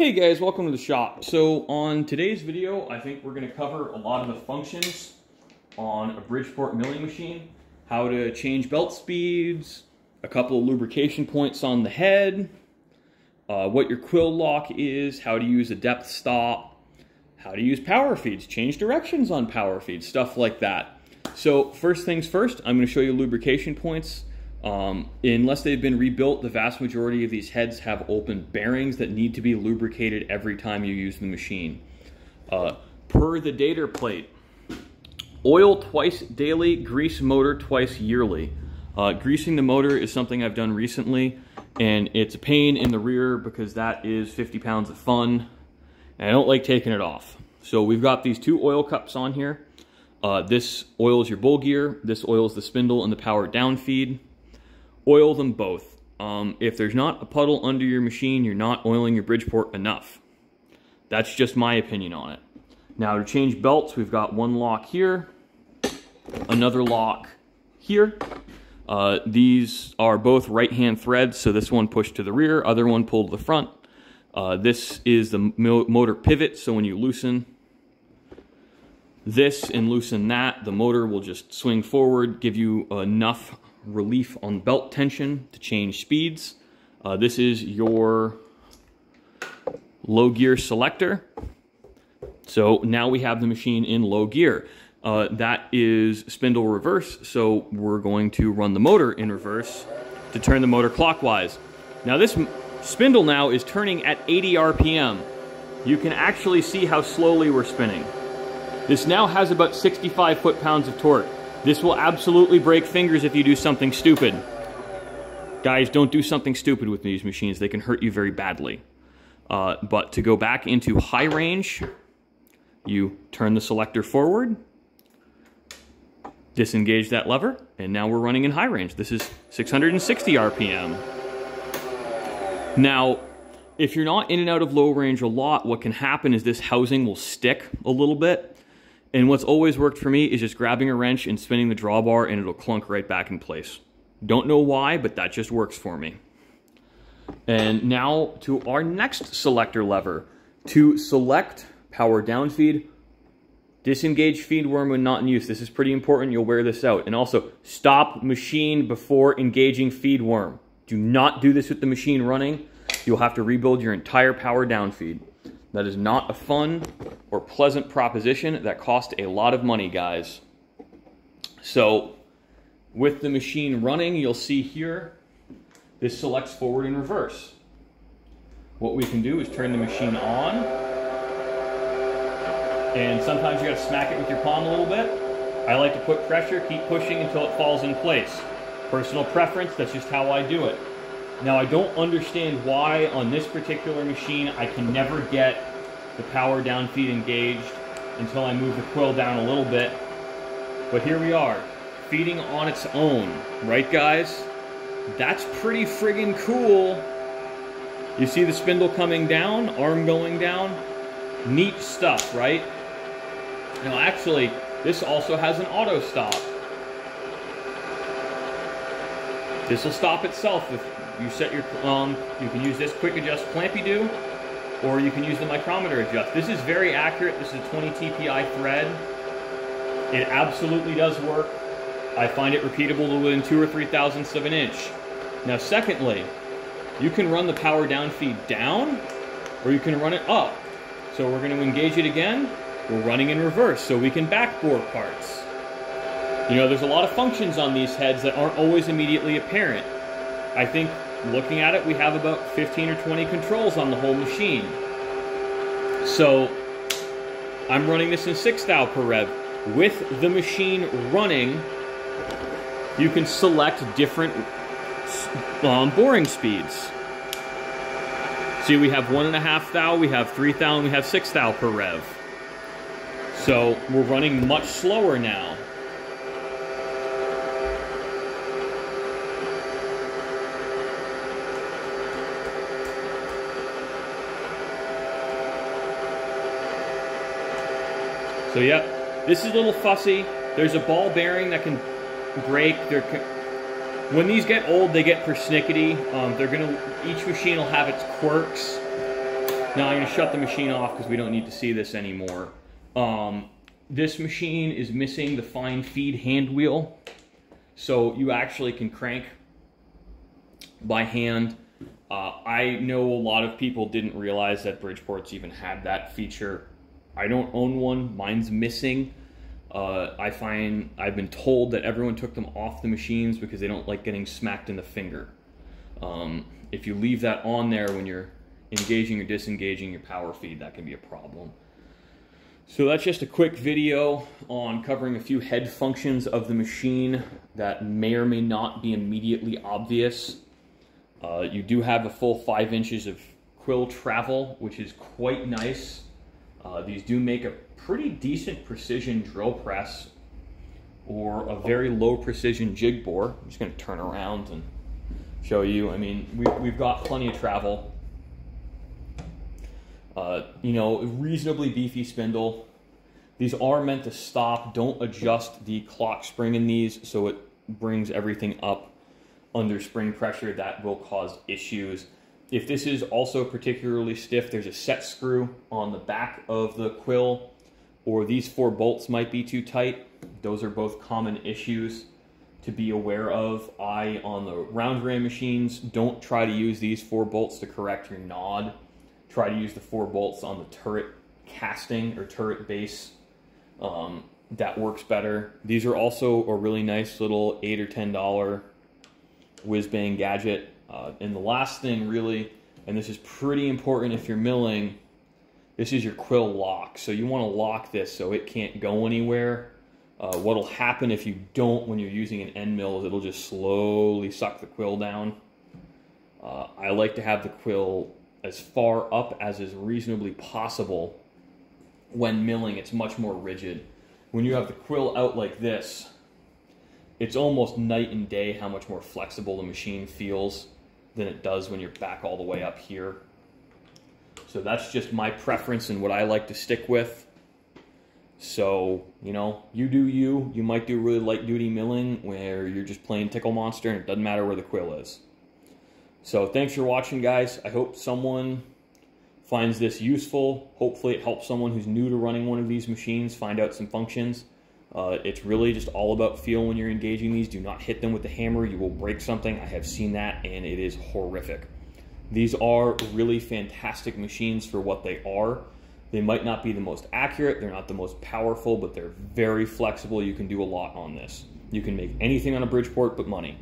Hey guys, welcome to the shop. So on today's video, I think we're gonna cover a lot of the functions on a Bridgeport milling machine, how to change belt speeds, a couple of lubrication points on the head, uh, what your quill lock is, how to use a depth stop, how to use power feeds, change directions on power feeds, stuff like that. So first things first, I'm gonna show you lubrication points um, unless they've been rebuilt, the vast majority of these heads have open bearings that need to be lubricated every time you use the machine. Uh, per the data plate, oil twice daily, grease motor twice yearly. Uh, greasing the motor is something I've done recently, and it's a pain in the rear because that is 50 pounds of fun, and I don't like taking it off. So we've got these two oil cups on here. Uh, this oils your bull gear, this oils the spindle and the power down feed oil them both. Um, if there's not a puddle under your machine, you're not oiling your Bridgeport enough. That's just my opinion on it. Now to change belts, we've got one lock here, another lock here. Uh, these are both right-hand threads, so this one pushed to the rear, other one pulled to the front. Uh, this is the motor pivot, so when you loosen this and loosen that, the motor will just swing forward, give you enough relief on belt tension to change speeds. Uh, this is your low gear selector. So now we have the machine in low gear. Uh, that is spindle reverse, so we're going to run the motor in reverse to turn the motor clockwise. Now this spindle now is turning at 80 RPM. You can actually see how slowly we're spinning. This now has about 65 foot-pounds of torque. This will absolutely break fingers if you do something stupid. Guys, don't do something stupid with these machines. They can hurt you very badly. Uh, but to go back into high range, you turn the selector forward, disengage that lever, and now we're running in high range. This is 660 RPM. Now, if you're not in and out of low range a lot, what can happen is this housing will stick a little bit and what's always worked for me is just grabbing a wrench and spinning the drawbar and it'll clunk right back in place. Don't know why, but that just works for me. And now to our next selector lever. To select power down feed, disengage feed worm when not in use. This is pretty important. You'll wear this out. And also stop machine before engaging feed worm. Do not do this with the machine running. You'll have to rebuild your entire power down feed. That is not a fun or pleasant proposition that cost a lot of money, guys. So with the machine running, you'll see here, this selects forward and reverse. What we can do is turn the machine on, and sometimes you gotta smack it with your palm a little bit. I like to put pressure, keep pushing until it falls in place. Personal preference, that's just how I do it. Now I don't understand why on this particular machine I can never get the power down feed engaged until I move the quill down a little bit. But here we are, feeding on its own, right guys? That's pretty friggin' cool. You see the spindle coming down, arm going down? Neat stuff, right? Now actually, this also has an auto stop. This will stop itself if you set your, um, you can use this quick adjust clampy do, or you can use the micrometer adjust. This is very accurate. This is a 20 TPI thread. It absolutely does work. I find it repeatable to within two or three thousandths of an inch. Now, secondly, you can run the power down feed down, or you can run it up. So we're going to engage it again. We're running in reverse, so we can backbore parts. You know, there's a lot of functions on these heads that aren't always immediately apparent. I think looking at it, we have about 15 or 20 controls on the whole machine. So I'm running this in 6 thou per rev. With the machine running, you can select different um, boring speeds. See, we have one and a half thou, we have three thou, and we have six thou per rev. So we're running much slower now. So yeah, this is a little fussy. There's a ball bearing that can break. They're, when these get old, they get persnickety. Um, they're gonna. Each machine will have its quirks. Now I'm to shut the machine off because we don't need to see this anymore. Um, this machine is missing the fine feed hand wheel. So you actually can crank by hand. Uh, I know a lot of people didn't realize that Bridgeports even had that feature. I don't own one. Mine's missing. Uh, I find I've been told that everyone took them off the machines because they don't like getting smacked in the finger. Um, if you leave that on there when you're engaging or disengaging your power feed, that can be a problem. So that's just a quick video on covering a few head functions of the machine that may or may not be immediately obvious. Uh, you do have a full five inches of quill travel, which is quite nice. Uh, these do make a pretty decent precision drill press or a very low precision jig bore. I'm just going to turn around and show you. I mean, we, we've got plenty of travel. Uh, you know, reasonably beefy spindle. These are meant to stop. Don't adjust the clock spring in these so it brings everything up under spring pressure. That will cause issues. If this is also particularly stiff, there's a set screw on the back of the quill or these four bolts might be too tight. Those are both common issues to be aware of. I, on the round ram machines, don't try to use these four bolts to correct your nod. Try to use the four bolts on the turret casting or turret base. Um, that works better. These are also a really nice little eight or ten dollar whiz bang gadget. Uh, and the last thing, really, and this is pretty important if you're milling, this is your quill lock. So you want to lock this so it can't go anywhere uh, what'll happen if you don't when you're using an end mill is it'll just slowly suck the quill down. Uh, I like to have the quill as far up as is reasonably possible when milling. It's much more rigid. When you have the quill out like this, it's almost night and day how much more flexible the machine feels than it does when you're back all the way up here. So that's just my preference and what I like to stick with. So, you know, you do you. You might do really light duty milling where you're just playing Tickle Monster and it doesn't matter where the quill is. So, thanks for watching, guys. I hope someone finds this useful. Hopefully, it helps someone who's new to running one of these machines find out some functions. Uh, it's really just all about feel when you're engaging these. Do not hit them with the hammer. You will break something. I have seen that, and it is horrific. These are really fantastic machines for what they are. They might not be the most accurate, they're not the most powerful, but they're very flexible. You can do a lot on this. You can make anything on a Bridgeport but money.